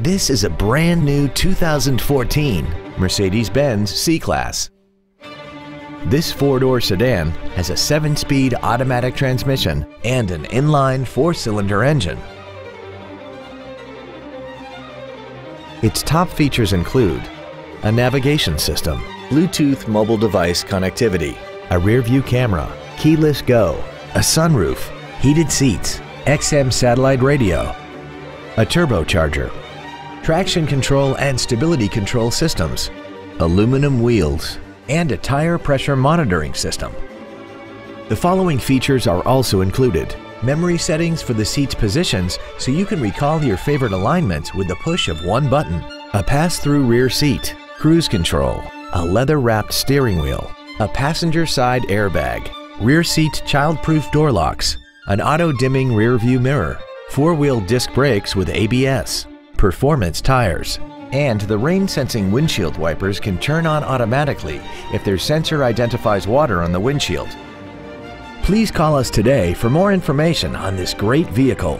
This is a brand new 2014 Mercedes-Benz C-Class. This four-door sedan has a seven-speed automatic transmission and an inline four-cylinder engine. Its top features include a navigation system, Bluetooth mobile device connectivity, a rear-view camera, keyless go, a sunroof, heated seats, XM satellite radio, a turbocharger, traction control and stability control systems, aluminum wheels, and a tire pressure monitoring system. The following features are also included. Memory settings for the seat's positions so you can recall your favorite alignments with the push of one button. A pass-through rear seat, cruise control, a leather-wrapped steering wheel, a passenger side airbag, rear seat child-proof door locks, an auto-dimming rear view mirror, four-wheel disc brakes with ABS, performance tires, and the rain-sensing windshield wipers can turn on automatically if their sensor identifies water on the windshield. Please call us today for more information on this great vehicle.